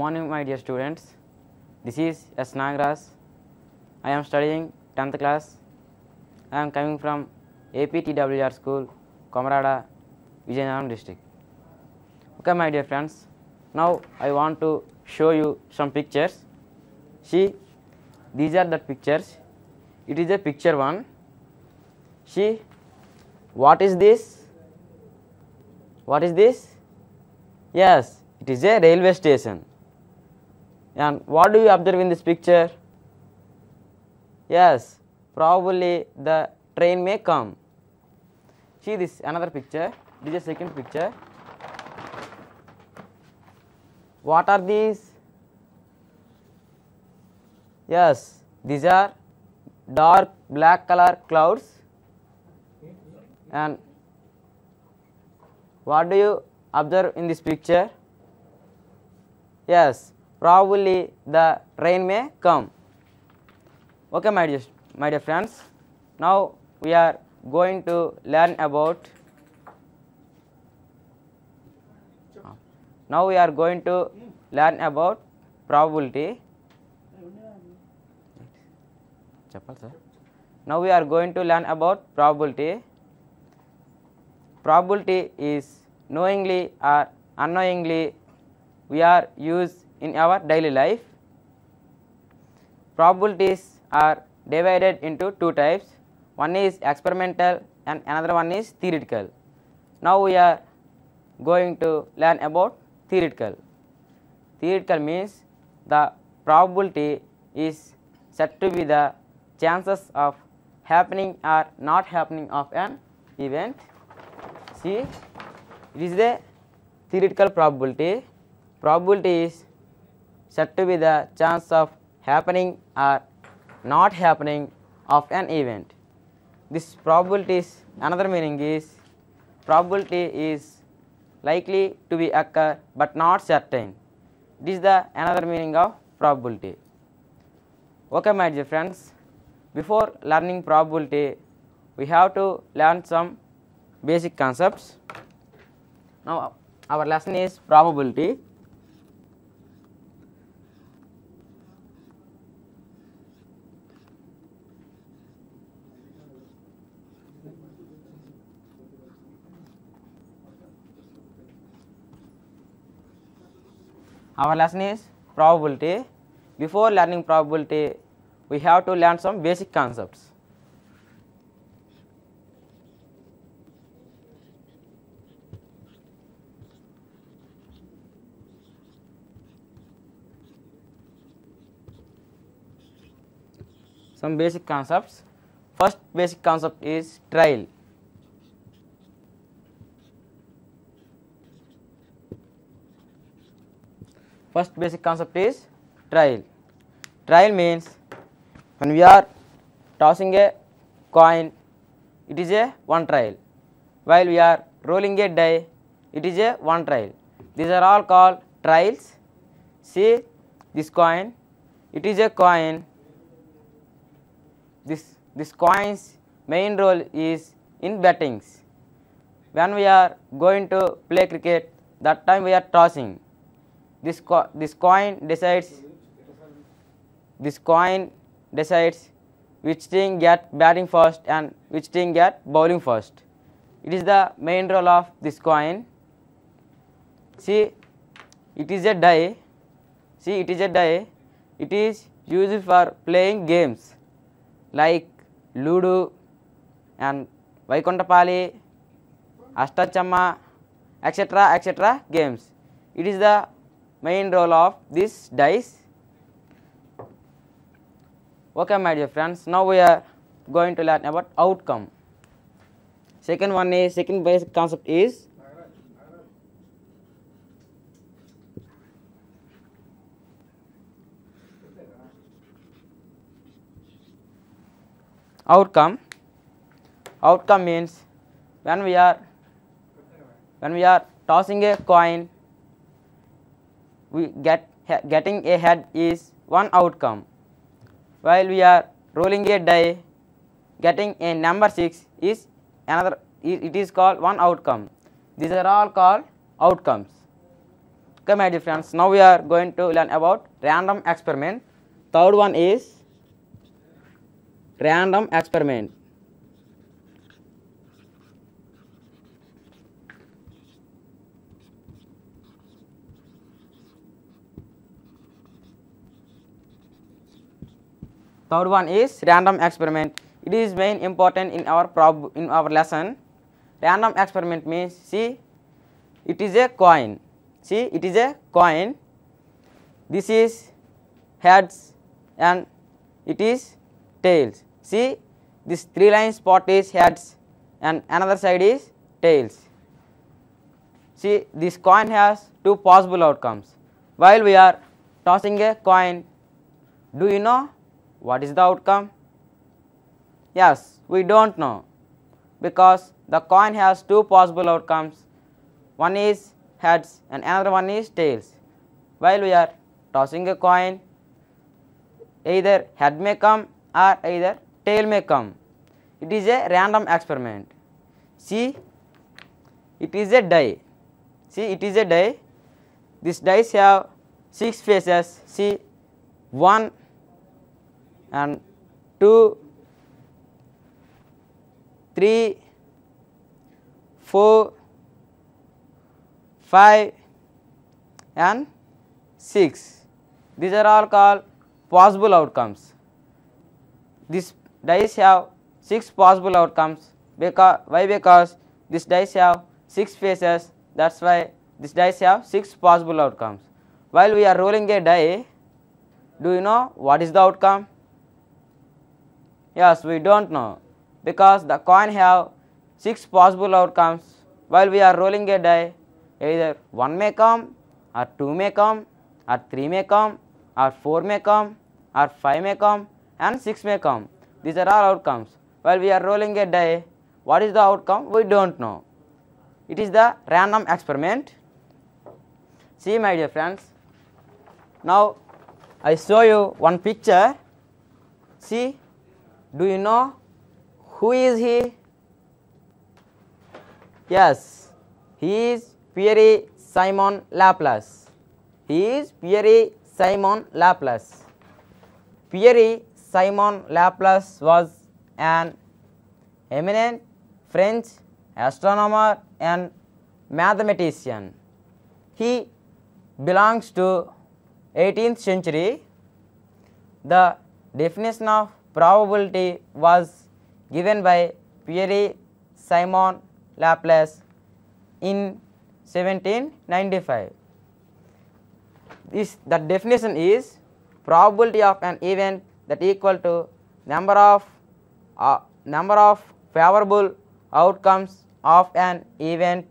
morning, my dear students. This is S. Nagras. I am studying 10th class. I am coming from APTWR school, Komarada, Vijayanagaram district. Okay, my dear friends. Now I want to show you some pictures. See, these are the pictures. It is a picture one. See, what is this? What is this? Yes, it is a railway station. And what do you observe in this picture? Yes, probably the train may come. See this another picture. This is second picture. What are these? Yes, these are dark black color clouds. And what do you observe in this picture? Yes, probably the rain may come. Okay, my dear, my dear friends, now we are going to learn about now we are going to learn about probability. Now we are going to learn about probability. Probability is knowingly or unknowingly we are used in our daily life. Probabilities are divided into two types. One is experimental and another one is theoretical. Now we are going to learn about theoretical. Theoretical means the probability is said to be the chances of happening or not happening of an event. See it is the theoretical probability. Probability is said to be the chance of happening or not happening of an event. This probability is another meaning is probability is likely to be occur but not certain. This is the another meaning of probability. Okay my dear friends before learning probability we have to learn some basic concepts. Now our lesson is probability our lesson is probability. Before learning probability we have to learn some basic concepts. Some basic concepts. First basic concept is trial first basic concept is trial. Trial means when we are tossing a coin it is a one trial. While we are rolling a die it is a one trial. These are all called trials. See this coin. It is a coin. This this coin's main role is in bettings when we are going to play cricket that time we are tossing this co this coin decides this coin decides which team get batting first and which team get bowling first. It is the main role of this coin. See it is a die. See it is a die. It is used for playing games like ludo and vaikuntapali ashtachamma etc etc games. It is the main role of this dice. Okay my dear friends now we are going to learn about outcome. Second one is second basic concept is? Outcome. Outcome means when we are when we are tossing a coin we get getting a head is one outcome while we are rolling a die getting a number 6 is another it is called one outcome these are all called outcomes Okay, my dear friends, now we are going to learn about random experiment. Third one is random experiment. Third one is random experiment. It is main important in our prob in our lesson. Random experiment means see it is a coin. See it is a coin. This is heads and it is tails. See this three line spot is heads and another side is tails. See this coin has two possible outcomes. While we are tossing a coin, do you know what is the outcome? Yes, we don't know because the coin has two possible outcomes. One is heads and another one is tails. While we are tossing a coin, either head may come or either tail may come. It is a random experiment. See, it is a die. See, it is a die. This dice have six faces. See, one and 2, 3, 4, 5 and 6. These are all called possible outcomes. This dice have 6 possible outcomes because why because this dice have 6 faces that is why this dice have 6 possible outcomes. While we are rolling a die, do you know what is the outcome? Yes, we don't know because the coin have 6 possible outcomes while we are rolling a die either 1 may come or 2 may come or 3 may come or 4 may come or 5 may come and 6 may come. These are all outcomes. While we are rolling a die, what is the outcome? We don't know. It is the random experiment. See my dear friends, now I show you one picture. See, do you know who is he? Yes, he is Pierre Simon Laplace. He is Pierre Simon Laplace. Pierre Simon Laplace was an eminent French astronomer and mathematician. He belongs to 18th century. The definition of probability was given by Pierre Simon Laplace in 1795. This the definition is probability of an event that equal to number of uh, number of favorable outcomes of an event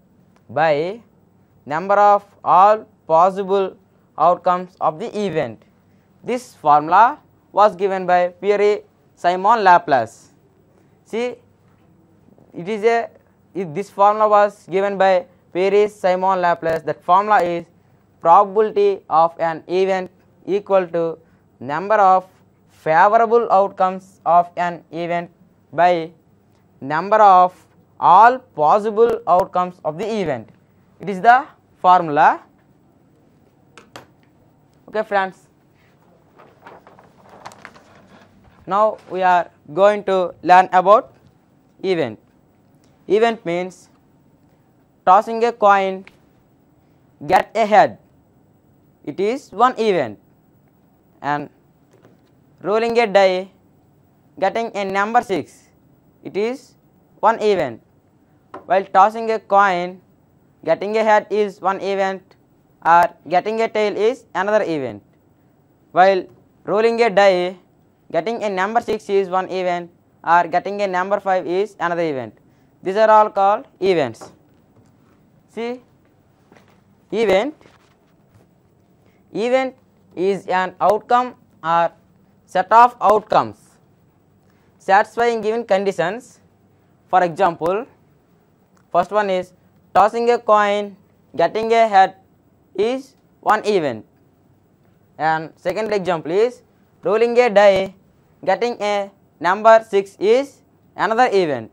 by number of all possible outcomes of the event. This formula was given by Pierre Simon Laplace. See, it is a if this formula was given by Pierre Simon Laplace. That formula is probability of an event equal to number of favorable outcomes of an event by number of all possible outcomes of the event. It is the formula. Okay, friends. Now we are going to learn about event. Event means tossing a coin, get a head. It is one event and rolling a die, getting a number 6. It is one event. While tossing a coin, getting a head is one event or getting a tail is another event. While rolling a die, getting a number 6 is one event or getting a number 5 is another event. These are all called events. See, event, event is an outcome or set of outcomes satisfying given conditions. For example, first one is tossing a coin, getting a head is one event and second example is rolling a die, getting a number 6 is another event.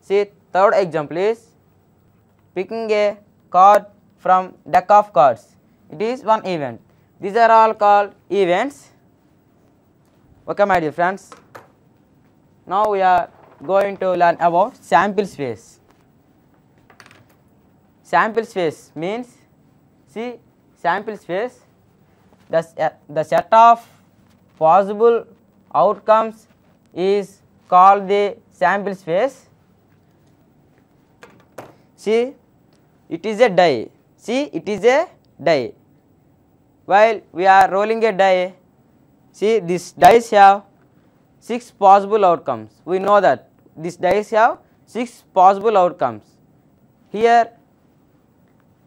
See third example is picking a card from deck of cards. it is one event. These are all called events. Okay, my dear friends. Now we are going to learn about sample space. Sample space means, see, sample space, the, s- uh, the set of possible outcomes is called the sample space. See, it is a die. See, it is a die. While we are rolling a die, see, this dice have six possible outcomes. We know that this dice have six possible outcomes. Here,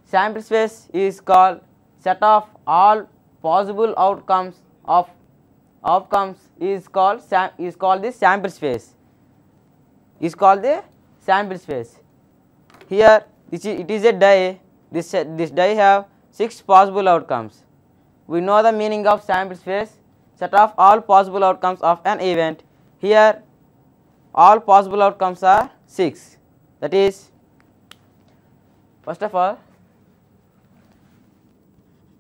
sample space is called set of all possible outcomes of outcomes is called is called the sample space. Is called the sample space. Here this is, it is a die. This this die have six possible outcomes. We know the meaning of sample space. Set of all possible outcomes of an event. Here all possible outcomes are six. That is first of all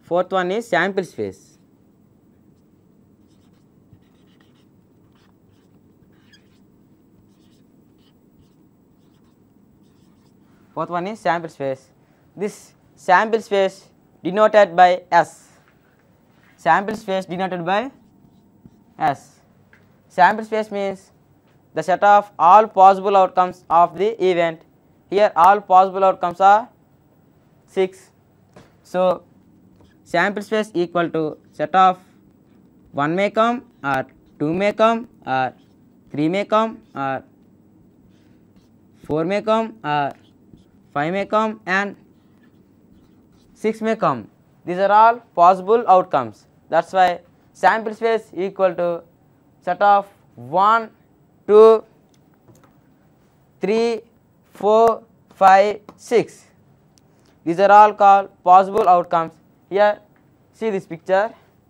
fourth one is sample space fourth one is sample space. This sample space denoted by s. Sample space denoted by s. Sample space means the set of all possible outcomes of the event. Here all possible outcomes are 6 so sample space equal to set of 1 may come or 2 may come or 3 may come or 4 may come or 5 may come and 6 may come. These are all possible outcomes. That's why sample space equal to set of 1, 2, 3, 4, 5, 6. These are all called possible outcomes. Here, see this picture.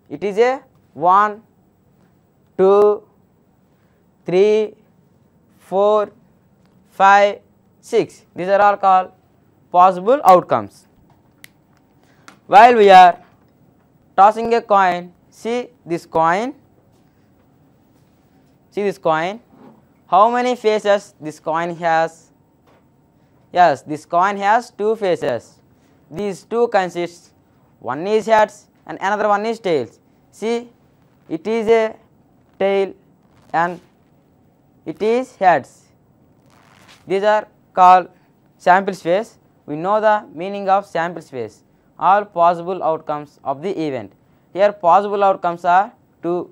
It is a 1, 2, 3, 4, 5, 6. These are all called possible outcomes. While we are tossing a coin, see this coin, see this coin, how many faces this coin has? Yes, this coin has two faces. These two consists, one is heads and another one is tails. See, it is a tail and it is heads. These are called sample space. We know the meaning of sample space. All possible outcomes of the event. Here possible outcomes are to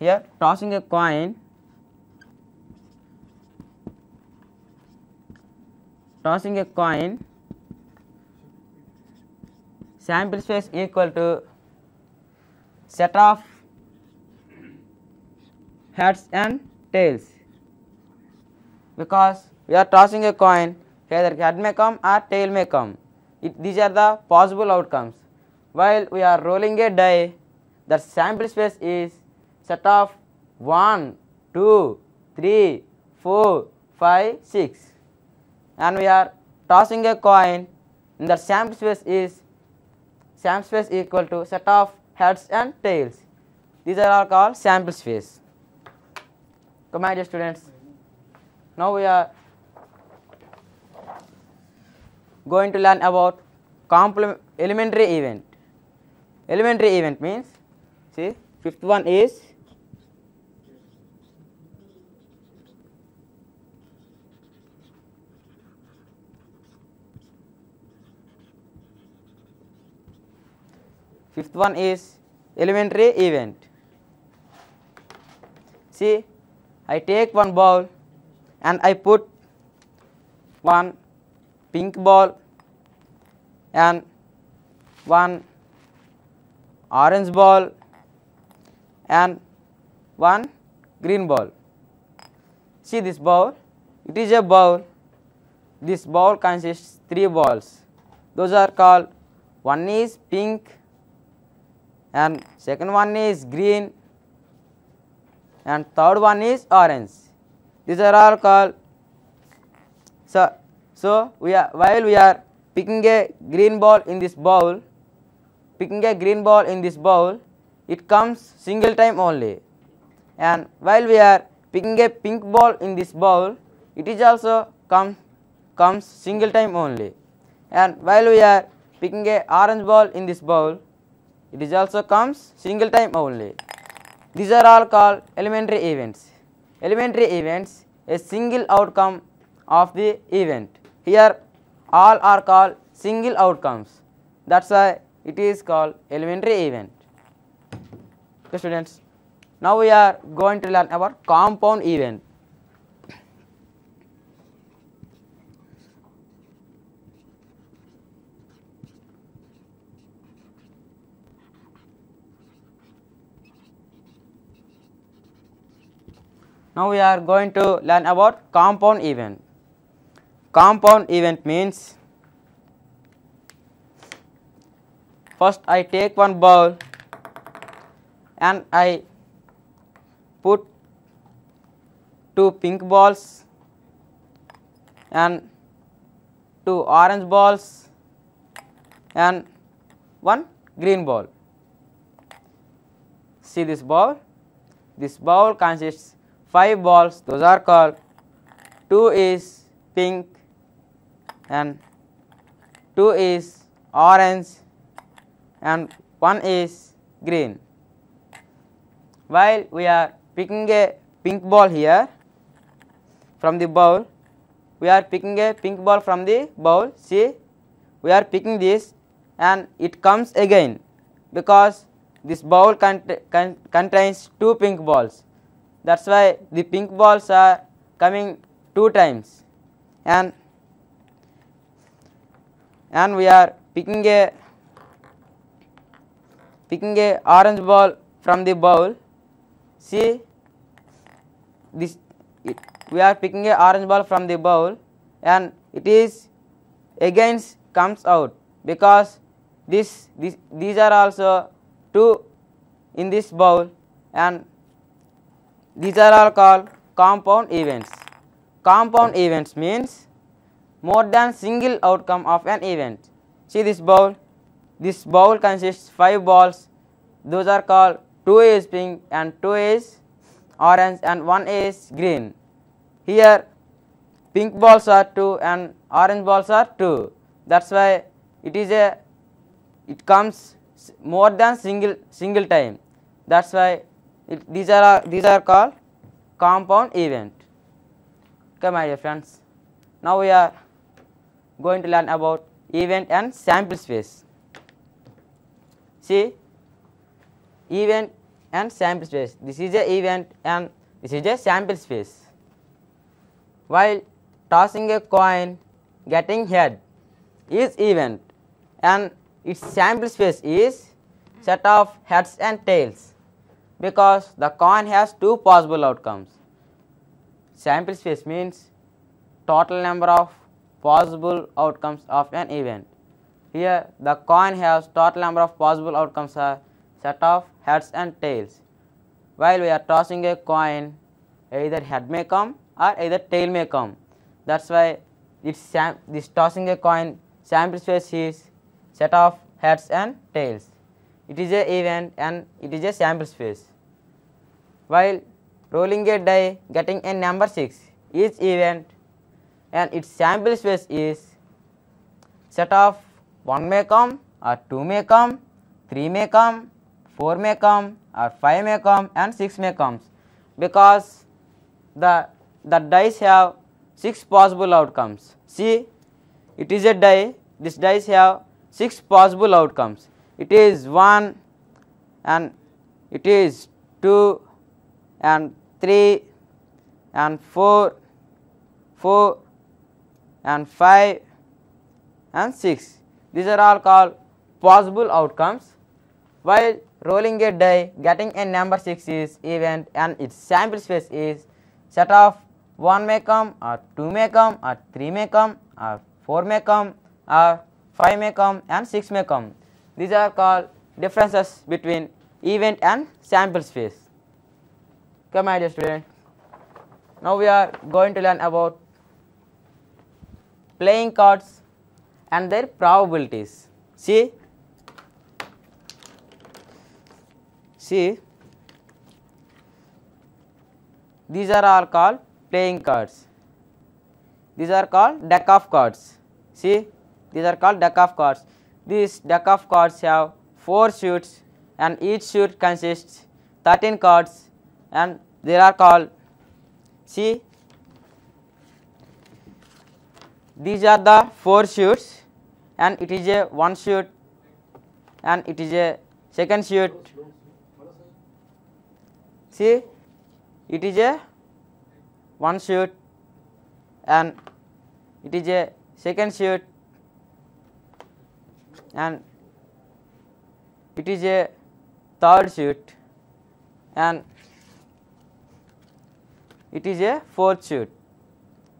Here tossing a coin, tossing a coin, sample space equal to set of heads and tails because we are tossing a coin either head may come or tail may come. It, these are the possible outcomes. While we are rolling a die the sample space is set of 1 2 3 4 5 6 and we are tossing a coin. In the sample space is sample space equal to set of heads and tails. These are all called sample space. Come my dear students. Now we are going to learn about complement elementary event. Elementary event means see fifth one is fifth one is elementary event. See i take one ball and i put one pink ball and one orange ball and one green ball. See this bowl? It is a bowl. This bowl consists three balls. Those are called one is pink and second one is green and third one is orange. These are all called so so we are while we are picking a green ball in this bowl, picking a green ball in this bowl, it comes single time only. And while we are picking a pink ball in this bowl, it is also come, comes single time only. And while we are picking a orange ball in this bowl, it is also comes single time only. These are all called elementary events. Elementary events a single outcome of the event. Here all are called single outcomes. That's why it is called elementary event. Okay students. Now we are going to learn about compound event. Now we are going to learn about compound event. Compound event means first I take one bowl and I put two pink balls and two orange balls and one green ball. See this ball? This bowl consists five balls those are called two is pink and two is orange and one is green. While we are picking a pink ball here from the bowl, we are picking a pink ball from the bowl. See, we are picking this and it comes again because this bowl con contains two pink balls. That's why the pink balls are coming two times and and we are picking a picking a orange ball from the bowl. See this it, we are picking a orange ball from the bowl and it is against comes out because this, this these are also two in this bowl and these are all called compound events. Compound events means more than single outcome of an event. See this bowl? This bowl consists five balls. Those are called two is pink and two is orange and one is green. Here pink balls are two and orange balls are two. That's why it is a it comes more than single single time. That's why it, these are these are called compound event. Okay my dear friends. Now we are going to learn about event and sample space. See? Event and sample space. This is a event and this is a sample space. While tossing a coin getting head is event and its sample space is set of heads and tails because the coin has two possible outcomes. Sample space means total number of possible outcomes of an event. Here the coin has total number of possible outcomes are set of heads and tails. While we are tossing a coin either head may come or either tail may come. That is why it's this tossing a coin sample space is set of heads and tails. It is a event and it is a sample space. While rolling a die getting a number 6 is event and its sample space is set of 1 may come or 2 may come, 3 may come, 4 may come or 5 may come and 6 may comes because the, the dice have 6 possible outcomes. See it is a die, this dice have 6 possible outcomes. It is 1 and it is 2 and 3 and 4, 4 and 5 and 6. These are all called possible outcomes while rolling a die getting a number 6 is event and its sample space is set of 1 may come or 2 may come or 3 may come or 4 may come or 5 may come and 6 may come. These are called differences between event and sample space. Okay my dear student. Now we are going to learn about playing cards and their probabilities. See, see, these are all called playing cards. These are called deck of cards. See, these are called deck of cards. These deck of cards have four suits and each suit consists 13 cards and they are called see these are the four shoots and it is a one shoot and it is a second shoot. see it is a one shoot and it is a second shoot and it is a third shoot and it is a fourth shoot.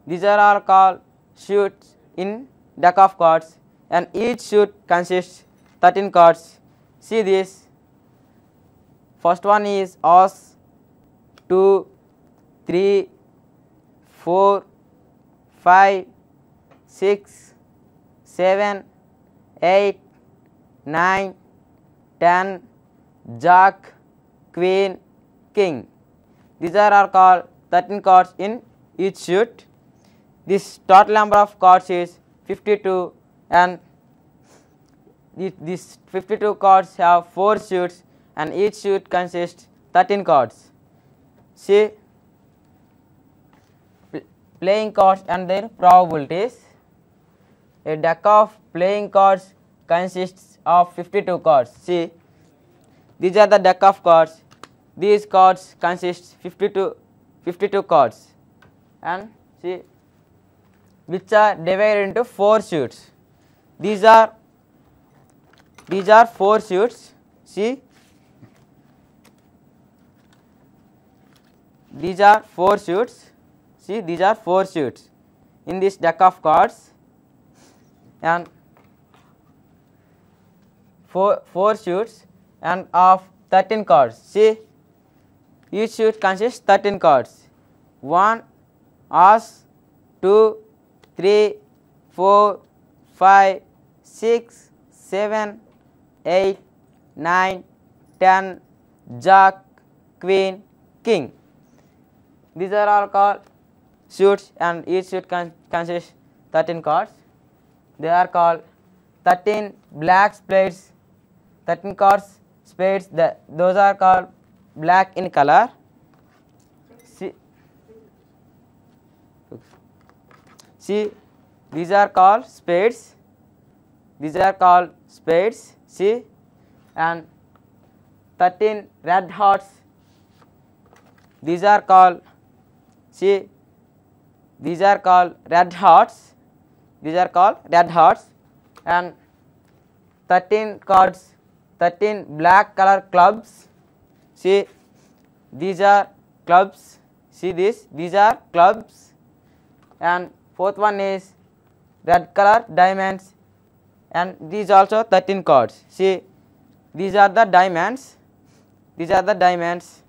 These are all called suits in deck of cards and each suit consists 13 cards. See this first one is As 2, 3, 4, 5, 6, 7, 8, 9, 10, Jack, Queen, King. These are all called 13 cards in each suit. This total number of cards is 52 and these 52 cards have 4 suits and each suit consists 13 cards. See playing cards and their probabilities. A deck of playing cards consists of 52 cards. See, these are the deck of cards. These cards consist 52, 52 cards, and see, which are divided into four suits. These are these are four suits. See, these are four suits. See, these are four suits in this deck of cards and four, four suits and of 13 cards. See, each suit consists 13 cards. 1, As, 2, 3, 4, 5, 6, 7, 8, 9, 10, Jack, Queen, King. These are all called suits and each suit con- consists 13 cards. They are called 13 black spades, 13 cards spades. The, those are called black in color. See, these are called spades. These are called spades. See, and 13 red hearts. These are called see these are called red hearts these are called red hearts and 13 cards 13 black color clubs see these are clubs see this these are clubs and fourth one is red color diamonds and these also 13 cards. See these are the diamonds. These are the diamonds.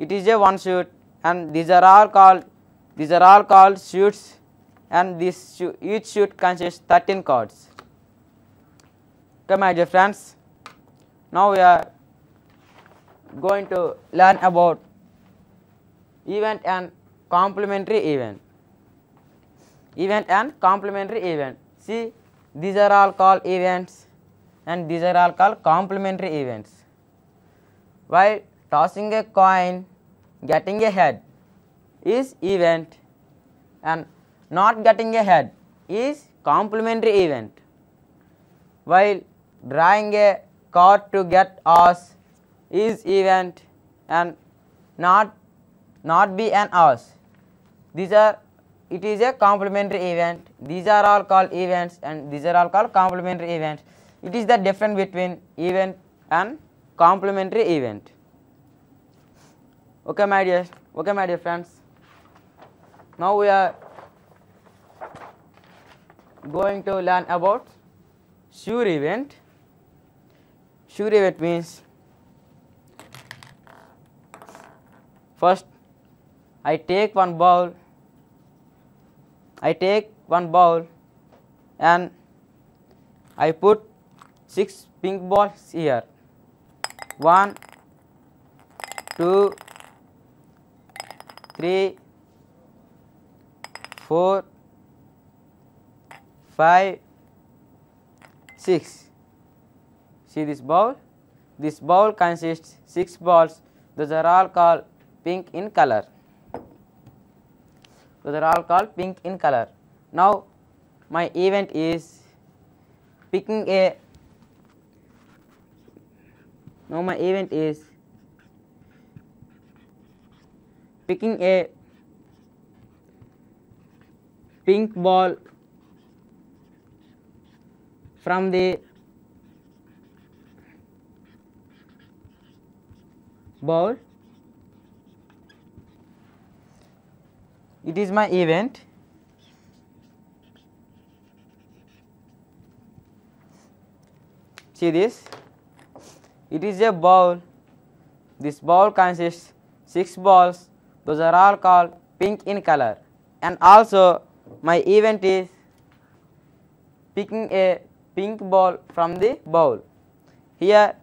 It is a one suit and these are all called these are all called suits and this each suit consists 13 cards. Okay my dear friends now we are going to learn about event and complementary event event and complementary event. See these are all called events and these are all called complementary events. While tossing a coin getting a head is event and not getting a head is complementary event. While drawing a card to get us is event and not not be an us these are it is a complementary event. These are all called events and these are all called complementary events. It is the difference between event and complementary event. Okay my dear okay my dear friends. Now we are going to learn about sure event. Sure event means first i take one bowl i take one bowl and I put 6 pink balls here. 1, 2, 3, 4, 5, 6. See this bowl? This bowl consists 6 balls. Those are all called pink in color. Those are all called pink in color. Now my event is picking a now my event is picking a pink ball from the bowl it is my event. See this? It is a bowl. This bowl consists six balls. Those are all called pink in color. And also my event is picking a pink ball from the bowl. Here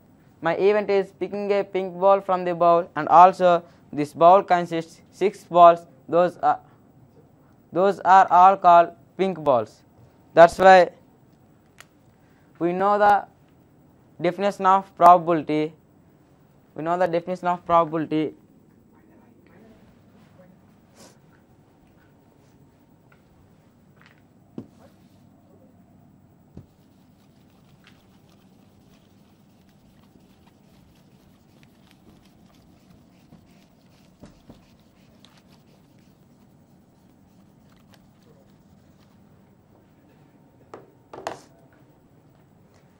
my event is picking a pink ball from the bowl. And also this bowl consists six balls. Those are those are all called pink balls. That's why we know the definition of probability. We know the definition of probability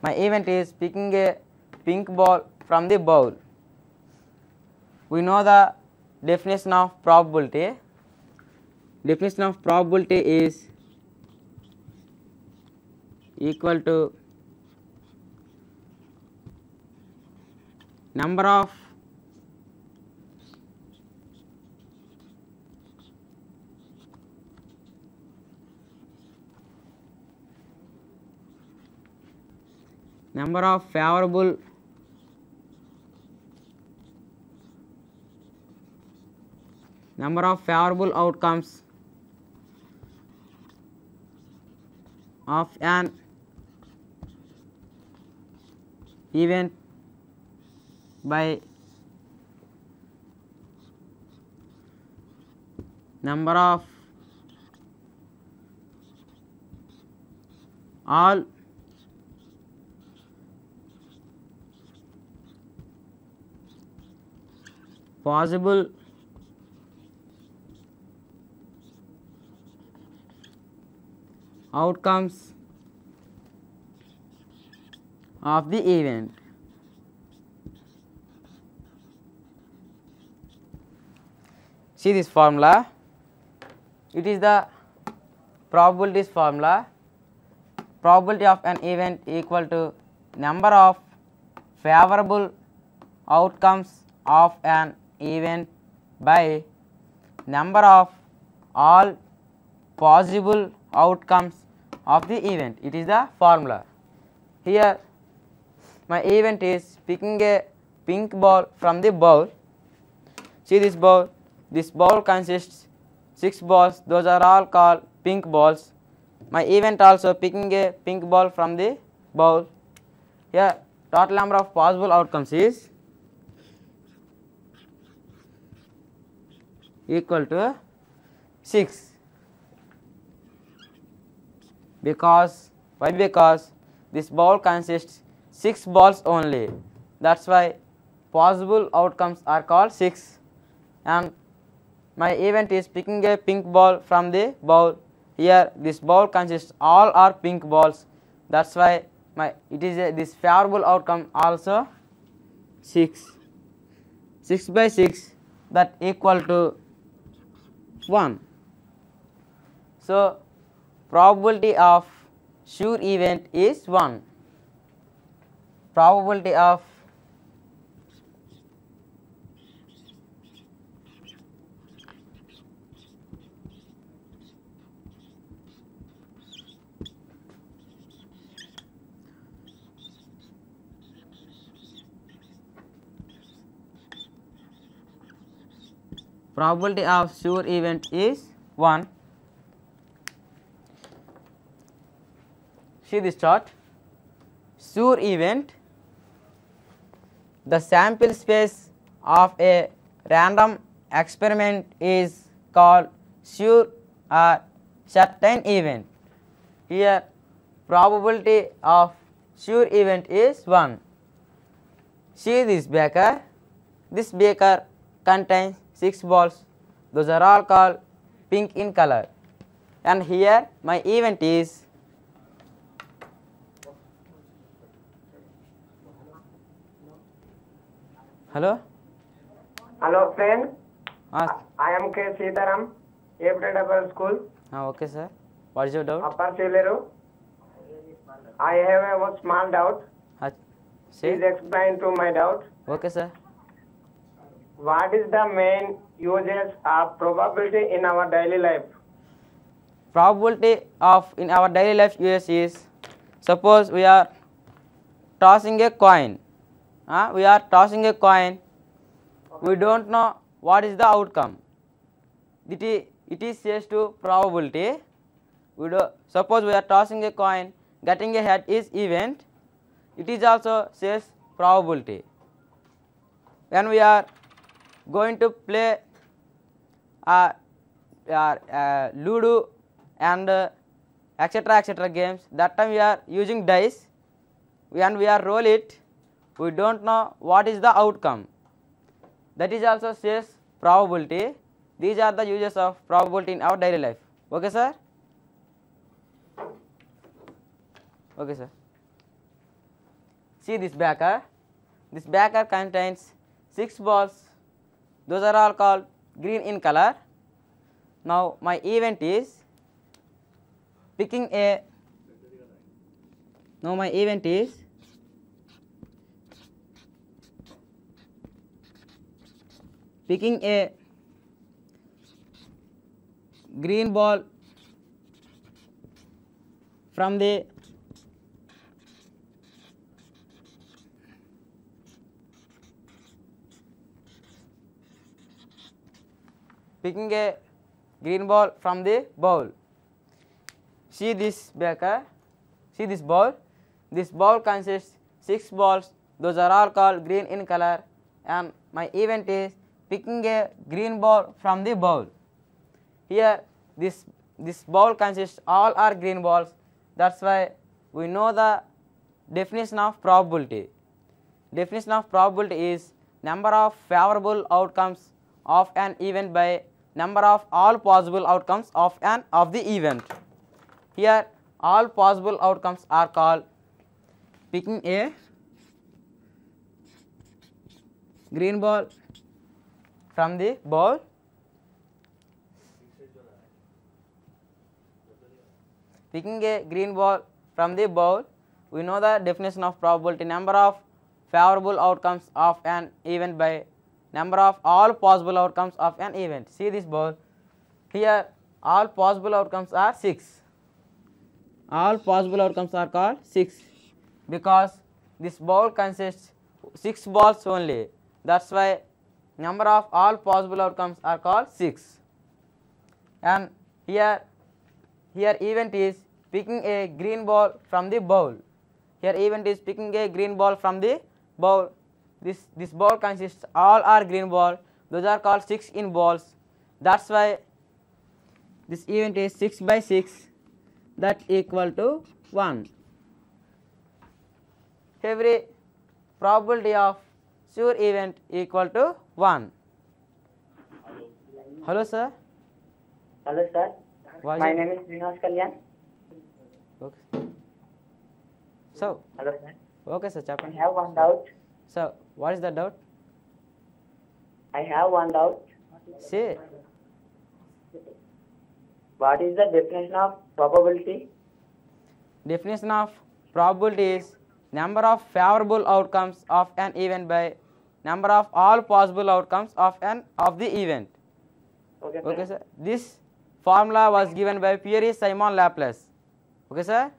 my event is picking a pink ball from the bowl. We know the definition of probability. Definition of probability is equal to number of number of favorable number of favorable outcomes of an event by number of all possible outcomes of the event. See this formula, it is the probabilities formula, probability of an event equal to number of favorable outcomes of an event by number of all possible outcomes of the event. It is the formula. Here my event is picking a pink ball from the bowl. See this bowl, this bowl consists 6 balls, those are all called pink balls. My event also picking a pink ball from the bowl. Here total number of possible outcomes is equal to 6 because why? Because this ball consists 6 balls only. That is why possible outcomes are called 6 and my event is picking a pink ball from the bowl. Here this ball consists all are pink balls. That is why my it is a, this favorable outcome also 6 6 by 6 that equal to 1 so probability of sure event is 1 probability of probability of sure event is 1 see this chart? Sure event the sample space of a random experiment is called sure or certain event. Here probability of sure event is 1 see this beaker this beaker contains 6 balls. Those are all called pink in color. And here my event is hello? Hello friend, ah, I am K. Sitaram, Double School, ah okay sir. What is your doubt? Upper. I have a small doubt. ah, say. Please explain to my doubt. okay sir What is the main uses of probability in our daily life? probability of in our daily life use is suppose we are tossing a coin uh, we are tossing a coin. We don't know what is the outcome. It is, it is says to probability. We do suppose we are tossing a coin getting a head is event. It is also says probability. When we are going to play uh, uh, ludo and uh, etc etc games. That time we are using dice when we are roll it. We don't know what is the outcome. That is also says probability. These are the uses of probability in our daily life. Okay sir? Okay sir. See this beaker. This beaker contains six balls those are all called green in color. Now my event is picking a now my event is picking a green ball from the picking a green ball from the bowl. See this beaker see this ball. This ball consists six balls. Those are all called green in color. And my event is picking a green ball from the bowl. Here this this ball consists all are green balls. That's why we know the definition of probability. Definition of probability is number of favorable outcomes of an event by number of all possible outcomes of an of the event. Here all possible outcomes are called picking a green ball from the ball. Picking a green ball from the bowl we know the definition of probability number of favorable outcomes of an event by number of all possible outcomes of an event. See this ball here all possible outcomes are 6 all possible outcomes are called 6 because this ball consists 6 balls only. That's why number of all possible outcomes are called 6 and here here event is picking a green ball from the bowl. Here event is picking a green ball from the bowl this, this ball consists all are green ball. Those are called 6 in balls. That's why this event is 6 by 6 that equal to 1. Every probability of sure event equal to 1. Hello, sir. Hello, sir. Why My name is Vinas Kalyan. Okay. So. Hello, sir. Okay, sir. Chapman. I have one doubt. So, what is the doubt? I have one doubt. say. What is the definition of probability? definition of probability is number of favorable outcomes of an event by number of all possible outcomes of an of the event. Okay, okay sir. this formula was given by Pierre Simon Laplace. Okay sir?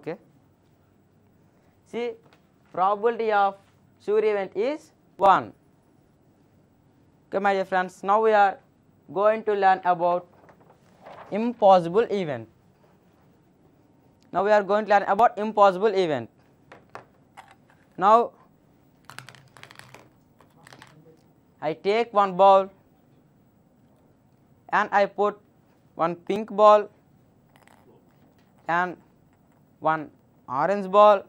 Okay. See probability of sure event is 1 Okay, my dear friends, now we are going to learn about impossible event. Now we are going to learn about impossible event. Now I take one ball and I put one pink ball and one orange ball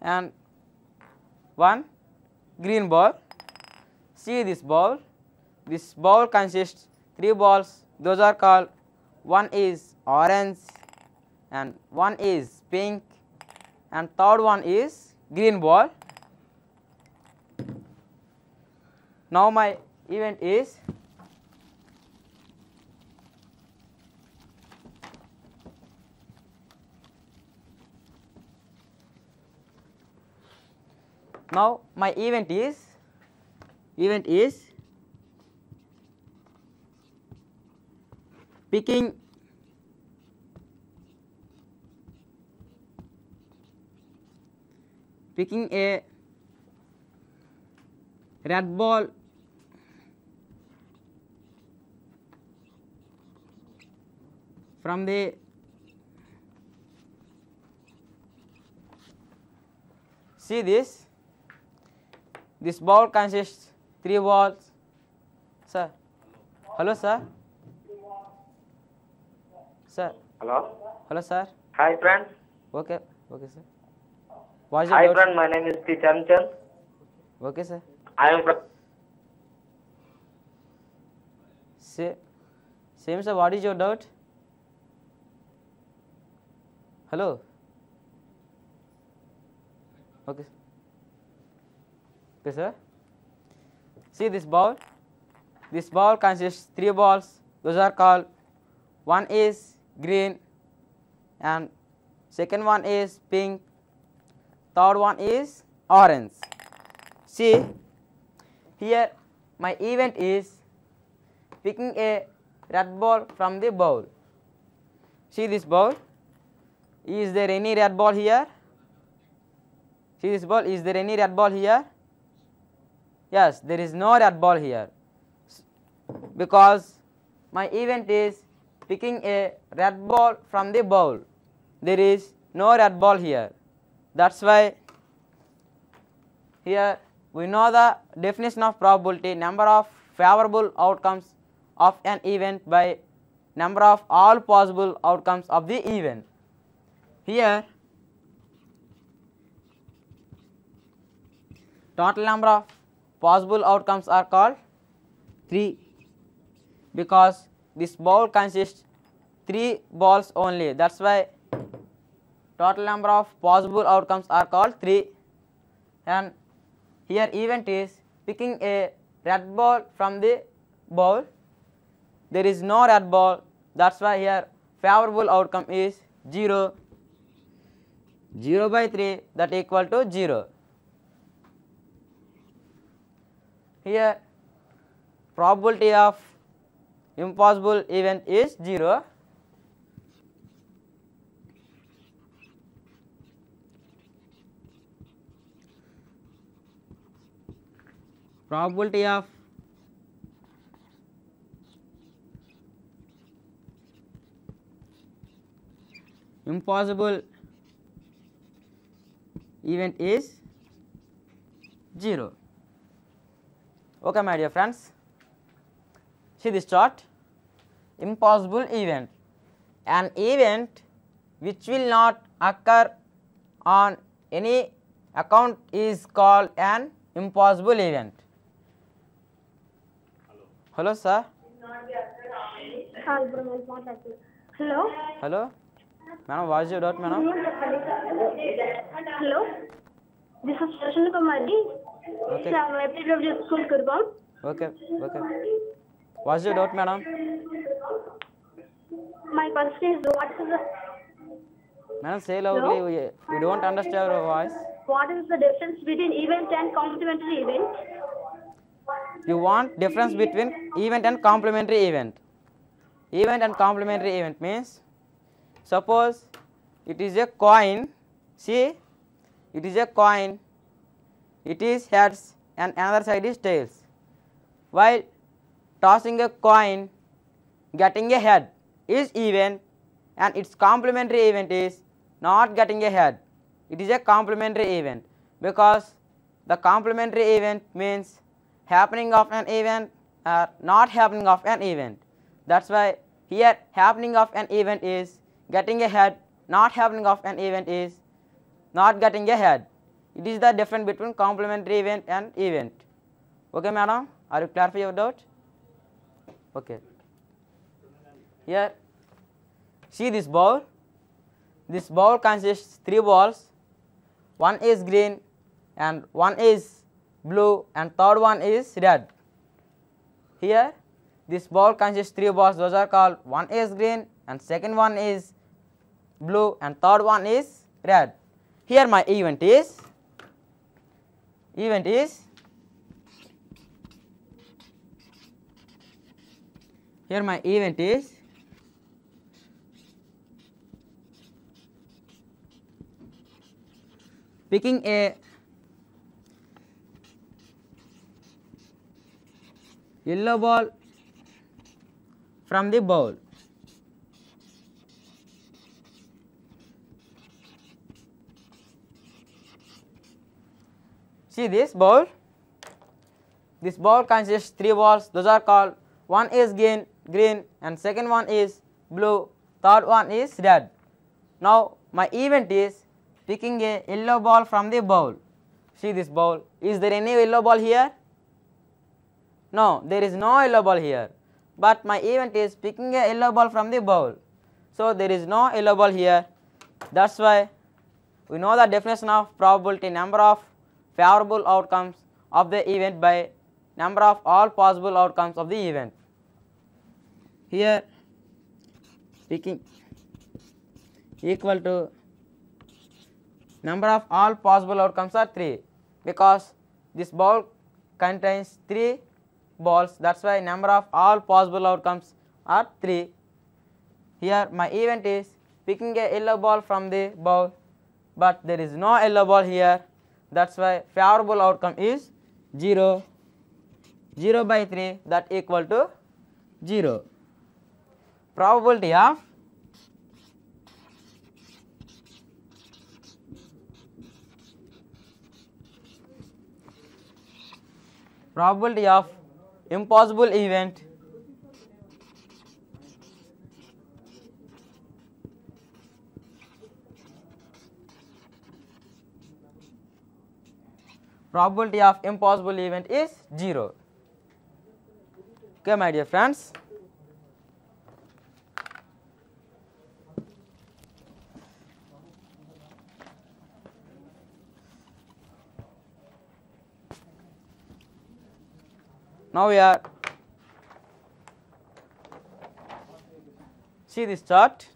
and one green ball. See this ball. This ball consists three balls. Those are called one is orange and one is pink and third one is green ball. Now my event is now my event is? Event is? Picking picking a red ball. From the see this this ball consists three balls sir hello sir sir Hello. hello sir Hi, friends. okay okay sir what is your Hi, friend. My name is P. Chanchan. okay sir I am from. Say, same sir what is your doubt hello okay okay sir. See this ball this ball consists three balls those are called one is green and second one is pink. Third one is orange. See here my event is picking a red ball from the bowl. See this ball is there any red ball here? See this ball is there any red ball here yes there is no red ball here. Because my event is picking a red ball from the bowl. There is no red ball here. That's why here we know the definition of probability number of favorable outcomes of an event by number of all possible outcomes of the event. Here total number of possible outcomes are called 3 because this ball consists 3 balls only. That's why total number of possible outcomes are called 3 and here event is picking a red ball from the bowl. There is no red ball. That's why here favorable outcome is 0 0 by 3 that equal to 0 here probability of impossible event is 0 probability of impossible event is 0 Okay, my dear friends, see this chart impossible event an event which will not occur on any account is called an impossible event. Hello, Hello sir. Hello. Hello. Madam, what is your dot, madam? Hello. This is Prashant Kumar. Okay. So, library of school, Kurban. Okay, okay. What's your doubt, madam? My question is, what is the... Madam, say loudly. No? We, we don't understand your voice. What is the difference between event and complementary event? You want difference between event and complementary event. Event and complementary event means, suppose it is a coin. See, it is a coin it is heads and another side is tails while tossing a coin getting a head is even and its complementary event is not getting a head. It is a complementary event because the complementary event means happening of an event or not happening of an event. That's why here happening of an event is getting a head, not happening of an event is not getting a head. It is the difference between complementary event and event. Okay, madam? Are you clarify your doubt? Okay. Here, see this bowl. This bowl consists three balls. One is green and one is blue and third one is red. Here, this bowl consists three balls. Those are called one is green and second one is blue and third one is red. Here my event is event is? Here my event is. Picking a yellow ball from the bowl see this bowl this ball consists three balls. Those are called one is green green and second one is blue. Third one is red. Now my event is picking a yellow ball from the bowl. See this bowl. Is there any yellow ball here? No there is no yellow ball here. But my event is picking a yellow ball from the bowl. So there is no yellow ball here. That's why we know the definition of probability number of favorable outcomes of the event by number of all possible outcomes of the event. Here picking equal to number of all possible outcomes are 3 because this ball contains 3 balls that's why number of all possible outcomes are 3. Here my event is picking a yellow ball from the bowl but there is no yellow ball here that's why favorable outcome is 0 0 by 3 that equal to 0 probability of probability of impossible event probability of impossible event is 0 okay my dear friends. Now we are see this chart.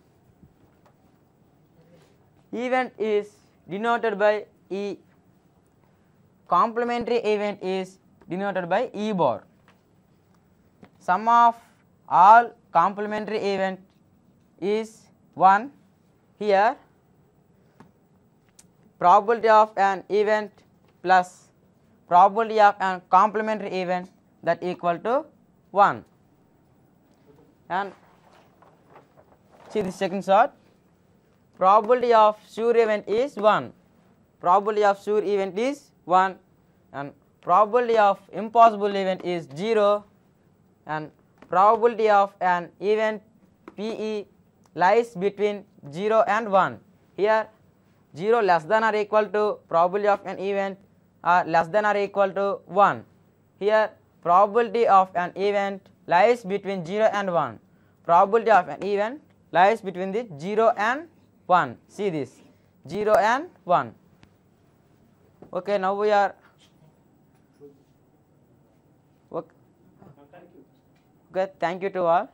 Event is denoted by e complementary event is denoted by E bar. Sum of all complementary event is 1 here probability of an event plus probability of an complementary event that equal to 1 and see the second shot probability of sure event is 1 probability of sure event is 1 and probability of impossible event is 0 and probability of an event PE lies between 0 and 1. Here 0 less than or equal to probability of an event are less than or equal to 1. Here probability of an event lies between 0 and 1. Probability of an event lies between the 0 and 1. See this 0 and 1 okay now we are. Okay, thank you to all